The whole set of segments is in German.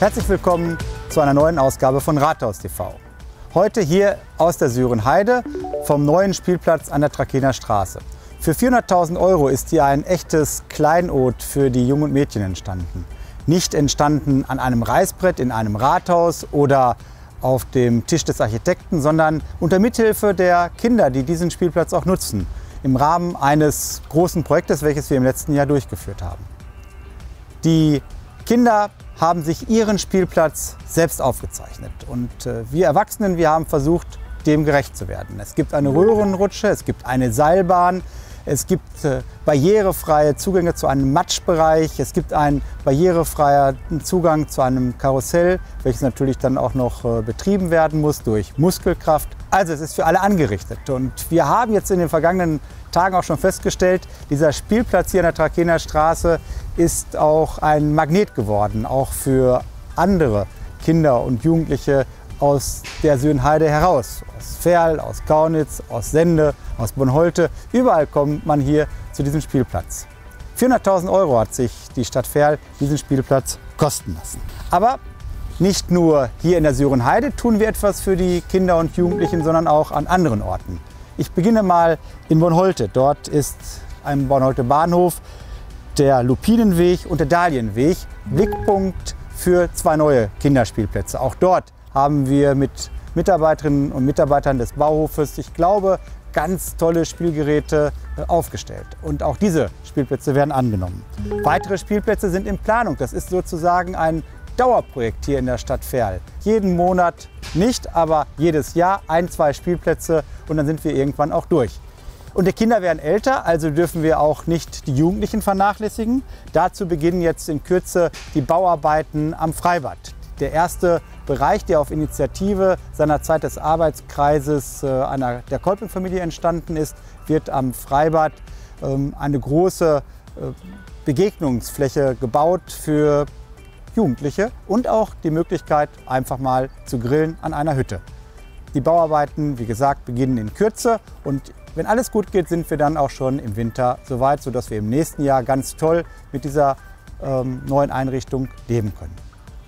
Herzlich willkommen zu einer neuen Ausgabe von Rathaus TV. Heute hier aus der Syrenheide vom neuen Spielplatz an der Trakener Straße. Für 400.000 Euro ist hier ein echtes Kleinod für die Jungen und Mädchen entstanden. Nicht entstanden an einem Reißbrett in einem Rathaus oder auf dem Tisch des Architekten, sondern unter Mithilfe der Kinder, die diesen Spielplatz auch nutzen, im Rahmen eines großen Projektes, welches wir im letzten Jahr durchgeführt haben. Die Kinder haben sich ihren Spielplatz selbst aufgezeichnet. Und äh, wir Erwachsenen, wir haben versucht, dem gerecht zu werden. Es gibt eine Röhrenrutsche, es gibt eine Seilbahn, es gibt äh, barrierefreie Zugänge zu einem Matschbereich, es gibt einen barrierefreien Zugang zu einem Karussell, welches natürlich dann auch noch äh, betrieben werden muss durch Muskelkraft. Also es ist für alle angerichtet. Und wir haben jetzt in den vergangenen Tagen auch schon festgestellt, dieser Spielplatz hier an der Trakener Straße ist auch ein Magnet geworden, auch für andere Kinder und Jugendliche aus der Sühnheide heraus. Aus Ferl, aus Kaunitz, aus Sende, aus Bonholte. Überall kommt man hier zu diesem Spielplatz. 400.000 Euro hat sich die Stadt Ferl diesen Spielplatz kosten lassen. Aber nicht nur hier in der Syrenheide tun wir etwas für die Kinder und Jugendlichen, sondern auch an anderen Orten. Ich beginne mal in Bonholte. Dort ist ein Bonholte Bahnhof, der Lupinenweg und der Dahlienweg Blickpunkt für zwei neue Kinderspielplätze. Auch dort haben wir mit Mitarbeiterinnen und Mitarbeitern des Bauhofes, ich glaube, ganz tolle Spielgeräte äh, aufgestellt. Und auch diese Spielplätze werden angenommen. Weitere Spielplätze sind in Planung. Das ist sozusagen ein Dauerprojekt hier in der Stadt Ferl. Jeden Monat nicht, aber jedes Jahr ein, zwei Spielplätze und dann sind wir irgendwann auch durch. Und die Kinder werden älter, also dürfen wir auch nicht die Jugendlichen vernachlässigen. Dazu beginnen jetzt in Kürze die Bauarbeiten am Freibad. Der erste Bereich, der auf Initiative seinerzeit des Arbeitskreises äh, einer, der Kolping-Familie entstanden ist, wird am Freibad ähm, eine große äh, Begegnungsfläche gebaut für Jugendliche und auch die Möglichkeit, einfach mal zu grillen an einer Hütte. Die Bauarbeiten, wie gesagt, beginnen in Kürze und wenn alles gut geht, sind wir dann auch schon im Winter soweit, sodass wir im nächsten Jahr ganz toll mit dieser ähm, neuen Einrichtung leben können.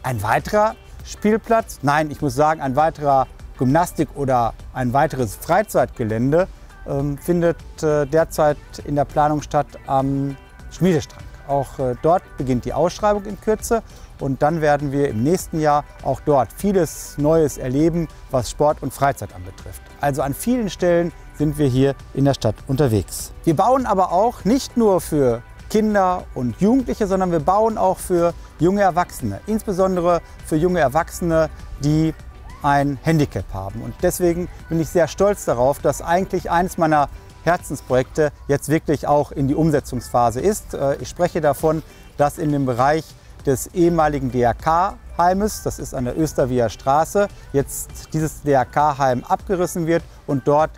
Ein weiterer Spielplatz, nein, ich muss sagen, ein weiterer Gymnastik- oder ein weiteres Freizeitgelände ähm, findet äh, derzeit in der Planung statt am Schmiedestrand. Auch äh, dort beginnt die Ausschreibung in Kürze und dann werden wir im nächsten Jahr auch dort vieles Neues erleben, was Sport und Freizeit anbetrifft. Also an vielen Stellen sind wir hier in der Stadt unterwegs. Wir bauen aber auch nicht nur für Kinder und Jugendliche, sondern wir bauen auch für junge Erwachsene, insbesondere für junge Erwachsene, die ein Handicap haben. Und deswegen bin ich sehr stolz darauf, dass eigentlich eines meiner Herzensprojekte jetzt wirklich auch in die Umsetzungsphase ist. Äh, ich spreche davon, dass in dem Bereich des ehemaligen DRK-Heimes, das ist an der Österwieher Straße, jetzt dieses DRK-Heim abgerissen wird und dort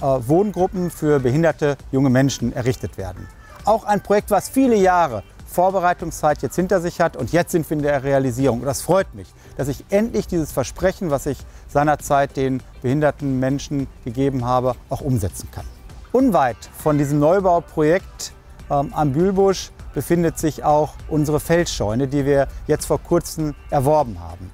äh, Wohngruppen für behinderte junge Menschen errichtet werden. Auch ein Projekt, was viele Jahre Vorbereitungszeit jetzt hinter sich hat und jetzt sind wir in der Realisierung. Und das freut mich, dass ich endlich dieses Versprechen, was ich seinerzeit den behinderten Menschen gegeben habe, auch umsetzen kann. Unweit von diesem Neubauprojekt ähm, am Bühlbusch befindet sich auch unsere Feldscheune, die wir jetzt vor kurzem erworben haben.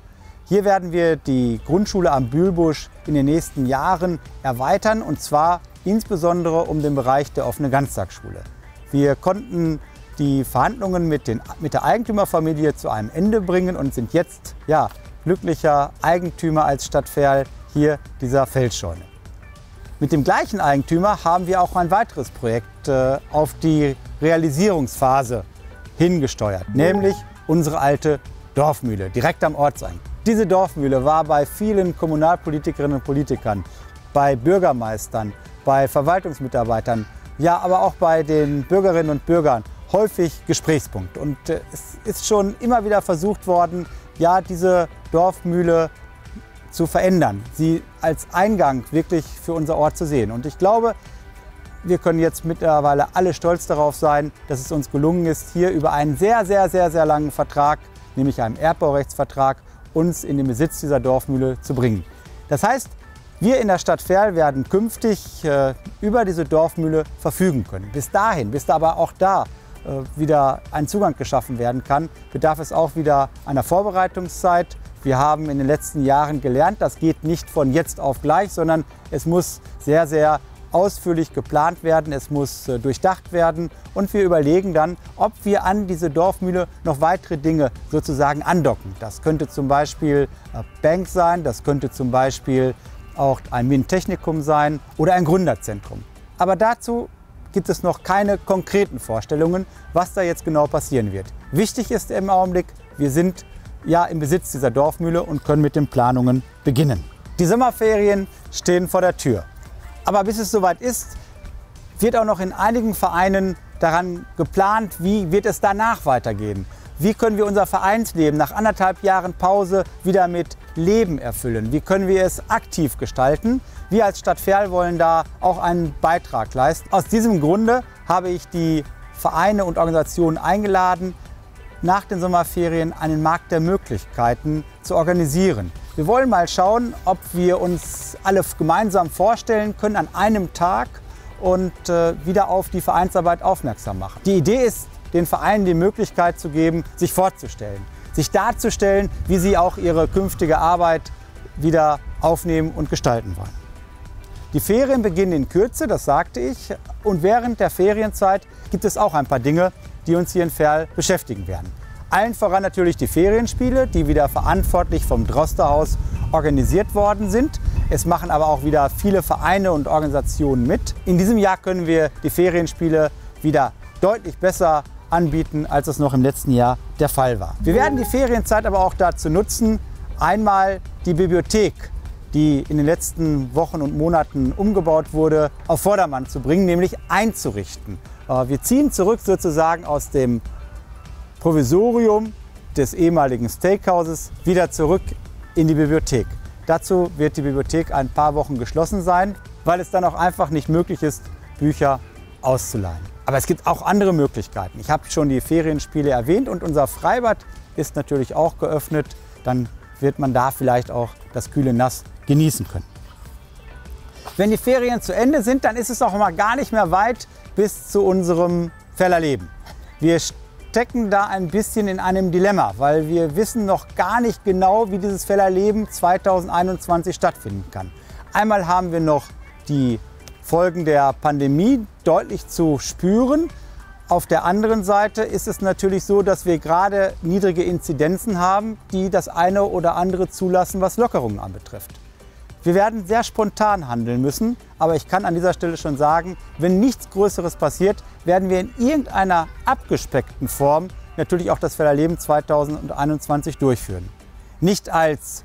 Hier werden wir die Grundschule am Bühlbusch in den nächsten Jahren erweitern und zwar insbesondere um den Bereich der offenen Ganztagsschule. Wir konnten die Verhandlungen mit, den, mit der Eigentümerfamilie zu einem Ende bringen und sind jetzt ja, glücklicher Eigentümer als Stadt Ferl hier dieser Feldscheune. Mit dem gleichen Eigentümer haben wir auch ein weiteres Projekt äh, auf die Realisierungsphase hingesteuert, nämlich unsere alte Dorfmühle direkt am Ortseingang. Diese Dorfmühle war bei vielen Kommunalpolitikerinnen und Politikern, bei Bürgermeistern, bei Verwaltungsmitarbeitern, ja, aber auch bei den Bürgerinnen und Bürgern häufig Gesprächspunkt. Und äh, es ist schon immer wieder versucht worden, ja, diese Dorfmühle zu verändern, sie als Eingang wirklich für unser Ort zu sehen. Und ich glaube, wir können jetzt mittlerweile alle stolz darauf sein, dass es uns gelungen ist, hier über einen sehr, sehr, sehr, sehr langen Vertrag, nämlich einen Erbbaurechtsvertrag, uns in den Besitz dieser Dorfmühle zu bringen. Das heißt, wir in der Stadt Ferl werden künftig äh, über diese Dorfmühle verfügen können. Bis dahin, bis da aber auch da äh, wieder ein Zugang geschaffen werden kann, bedarf es auch wieder einer Vorbereitungszeit. Wir haben in den letzten Jahren gelernt, das geht nicht von jetzt auf gleich, sondern es muss sehr, sehr ausführlich geplant werden, es muss äh, durchdacht werden und wir überlegen dann, ob wir an diese Dorfmühle noch weitere Dinge sozusagen andocken. Das könnte zum Beispiel Bank sein, das könnte zum Beispiel auch ein MINT-Technikum sein oder ein Gründerzentrum. Aber dazu gibt es noch keine konkreten Vorstellungen, was da jetzt genau passieren wird. Wichtig ist im Augenblick, wir sind ja im Besitz dieser Dorfmühle und können mit den Planungen beginnen. Die Sommerferien stehen vor der Tür. Aber bis es soweit ist, wird auch noch in einigen Vereinen daran geplant, wie wird es danach weitergehen. Wie können wir unser Vereinsleben nach anderthalb Jahren Pause wieder mit Leben erfüllen? Wie können wir es aktiv gestalten? Wir als Stadt Ferl wollen da auch einen Beitrag leisten. Aus diesem Grunde habe ich die Vereine und Organisationen eingeladen, nach den Sommerferien einen Markt der Möglichkeiten zu organisieren. Wir wollen mal schauen, ob wir uns alle gemeinsam vorstellen können an einem Tag und äh, wieder auf die Vereinsarbeit aufmerksam machen. Die Idee ist, den Vereinen die Möglichkeit zu geben, sich vorzustellen, sich darzustellen, wie sie auch ihre künftige Arbeit wieder aufnehmen und gestalten wollen. Die Ferien beginnen in Kürze, das sagte ich, und während der Ferienzeit gibt es auch ein paar Dinge, die uns hier in Ferl beschäftigen werden. Allen voran natürlich die Ferienspiele, die wieder verantwortlich vom Drosterhaus organisiert worden sind. Es machen aber auch wieder viele Vereine und Organisationen mit. In diesem Jahr können wir die Ferienspiele wieder deutlich besser anbieten, als es noch im letzten Jahr der Fall war. Wir werden die Ferienzeit aber auch dazu nutzen, einmal die Bibliothek, die in den letzten Wochen und Monaten umgebaut wurde, auf Vordermann zu bringen, nämlich einzurichten. Äh, wir ziehen zurück sozusagen aus dem Provisorium des ehemaligen Steakhauses wieder zurück in die Bibliothek. Dazu wird die Bibliothek ein paar Wochen geschlossen sein, weil es dann auch einfach nicht möglich ist, Bücher auszuleihen. Aber es gibt auch andere Möglichkeiten. Ich habe schon die Ferienspiele erwähnt und unser Freibad ist natürlich auch geöffnet. Dann wird man da vielleicht auch das kühle Nass genießen können. Wenn die Ferien zu Ende sind, dann ist es auch mal gar nicht mehr weit bis zu unserem Fellerleben. Wir stecken da ein bisschen in einem Dilemma, weil wir wissen noch gar nicht genau, wie dieses Fellerleben 2021 stattfinden kann. Einmal haben wir noch die Folgen der Pandemie deutlich zu spüren. Auf der anderen Seite ist es natürlich so, dass wir gerade niedrige Inzidenzen haben, die das eine oder andere zulassen, was Lockerungen anbetrifft. Wir werden sehr spontan handeln müssen, aber ich kann an dieser Stelle schon sagen, wenn nichts Größeres passiert, werden wir in irgendeiner abgespeckten Form natürlich auch das Fellerleben 2021 durchführen. Nicht als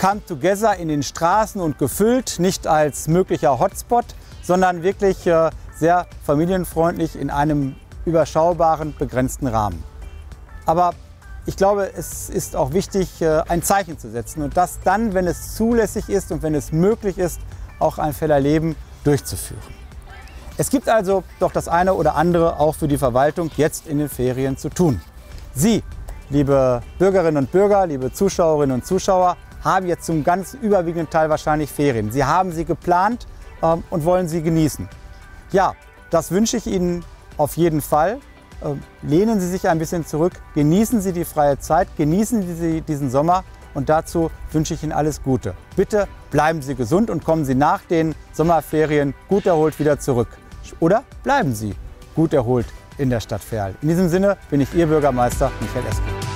Come Together in den Straßen und gefüllt, nicht als möglicher Hotspot, sondern wirklich äh, sehr familienfreundlich in einem überschaubaren, begrenzten Rahmen. Aber ich glaube, es ist auch wichtig, äh, ein Zeichen zu setzen und das dann, wenn es zulässig ist und wenn es möglich ist, auch ein Fellerleben durchzuführen. Es gibt also doch das eine oder andere auch für die Verwaltung jetzt in den Ferien zu tun. Sie, liebe Bürgerinnen und Bürger, liebe Zuschauerinnen und Zuschauer, haben jetzt zum ganz überwiegenden Teil wahrscheinlich Ferien. Sie haben sie geplant ähm, und wollen sie genießen. Ja, das wünsche ich Ihnen auf jeden Fall. Ähm, lehnen Sie sich ein bisschen zurück, genießen Sie die freie Zeit, genießen Sie diesen Sommer und dazu wünsche ich Ihnen alles Gute. Bitte bleiben Sie gesund und kommen Sie nach den Sommerferien gut erholt wieder zurück. Oder bleiben Sie gut erholt in der Stadt Ferl. In diesem Sinne bin ich Ihr Bürgermeister Michael Eske.